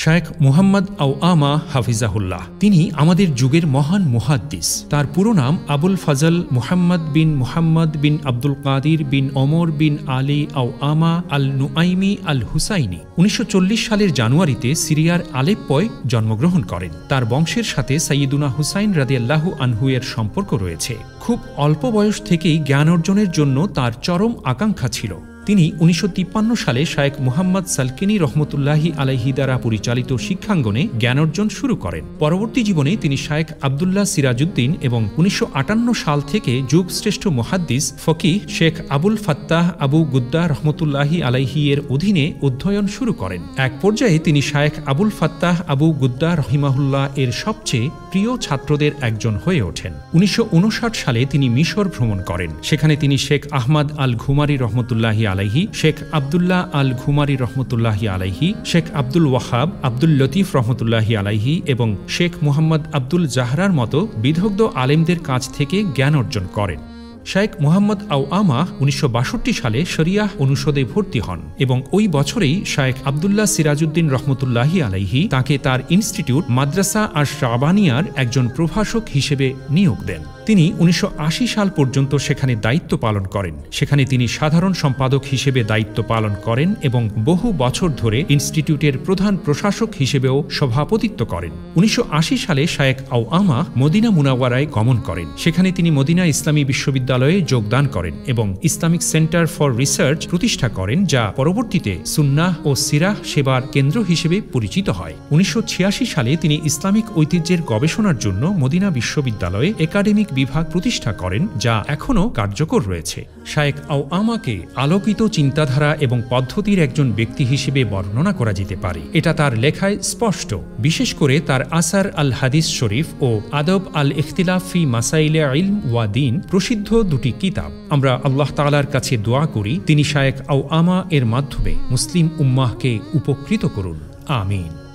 শায়েখ মুহাম্মদ আউ আমা হাফিজাহুল্লাহ। তিনি আমাদের যুগের মহান মুহাদ্দিস। তার পুরো নাম আবুল ফাজল মুহাম্মদ বিন মুহাম্মদ বিন আব্দুল কাদির বিন ওমর বিন আলী আউ আমা আল নুআইমি আল হুসাইনি উনিশশো চল্লিশ সালের জানুয়ারিতে সিরিয়ার আলেপ্পয় জন্মগ্রহণ করেন। তার বংশের সাথে সাইয়দুনা হুসাইন রাদিয়াল্লাহু আনহুয়ের সম্পর্ক রয়েছে। খুব অল্প বয়স থেকেই জ্ঞান অর্জনের জন্য তার চরম আকাঙ্ক্ষা ছিল। তিনি উনিশশো তিপ্পান্ন সালে শায়েক মুহাম্মদ সালকিনী রহমতুল্লাহি আলাইহি দ্বারা পরিচালিত শিক্ষাঙ্গনে জ্ঞানার্জন শুরু করেন। পরবর্তী জীবনে তিনি শায়েক আবদুল্লাহ সিরাজউদ্দিন এবং উনিশশো সাল থেকে যুগশ্রেষ্ঠ মুহাদ্দিস ফকি Sheikh Abul Fattah Abu Ghudda রহমতুল্লাহি আলাইহি এর অধীনে অধ্যয়ন শুরু করেন। এক পর্যায়ে তিনি Sheikh Abul Fattah Abu Ghudda রহিমাহুল্লাহ এর সবচেয়ে প্রিয় ছাত্রদের একজন হয়ে ওঠেন। উনিশশো উনষাট সালে তিনি মিশর ভ্রমণ করেন। সেখানে তিনি শেখ আহমদ আল ঘুমারি রহমতুল্লাহি আলাইহি, শেখ আবদুল্লাহ আল ঘুমারি রহমতুল্লাহি আলাইহি, শেখ আব্দুল ওয়াহাব, আব্দুল লতিফ রহমতুল্লাহি আলাইহি এবং শেখ মুহাম্মদ আব্দুল জাহরার মতো বিধগ্ধ আলেমদের কাছ থেকে জ্ঞান অর্জন করেন। শায়েক মোহাম্মদ আউ আমা উনিশশো বাষট্টি সালে শরিয়াহ অনুষদে ভর্তি হন এবং ওই বছরেই শায়েক আবদুল্লাহ সিরাজউদ্দিন রহমতুল্লাহি আলাইহি তাকে তার ইনস্টিটিউট মাদ্রাসা আর শাবানিয়ার একজন প্রভাষক হিসেবে নিয়োগ দেন। তিনি উনিশশো আশি সাল পর্যন্ত সেখানে দায়িত্ব পালন করেন। সেখানে তিনি সাধারণ সম্পাদক হিসেবে দায়িত্ব পালন করেন এবং বহু বছর ধরে ইনস্টিটিউটের প্রধান প্রশাসক হিসেবেও সভাপতিত্ব করেন। উনিশশো আশি সালে শায়েক আউ আমা মদিনা মুনাওয়ারায় গমন করেন। সেখানে তিনি মদিনা ইসলামী বিশ্ববিদ্যালয়ে যোগদান করেন এবং ইসলামিক সেন্টার ফর রিসার্চ প্রতিষ্ঠা করেন, যা পরবর্তীতে সুন্নাহ ও সিরাহ সেবার কেন্দ্র হিসেবে পরিচিত হয়। উনিশশো ছিয়াশি সালে তিনি ইসলামিক ঐতিহ্যের গবেষণার জন্য মদিনা বিশ্ববিদ্যালয়ে একাডেমিক বিভাগ প্রতিষ্ঠা করেন, যা এখনও কার্যকর রয়েছে। শায়েক আও আমাকে আলোকিত চিন্তাধারা এবং পদ্ধতির একজন ব্যক্তি হিসেবে বর্ণনা করা যেতে পারে। এটা তার লেখায় স্পষ্ট, বিশেষ করে তার আসার আল হাদিস শরীফ ও আদব আল ইখতিলাফি মাসাইলে আইল ওয়া দিন প্রসিদ্ধ দুটি কিতাব। আমরা আল্লাহ তালার কাছে দোয়া করি, তিনি শায়েক আও আমা এর মাধ্যমে মুসলিম উম্মাহকে উপকৃত করুন। আমিন।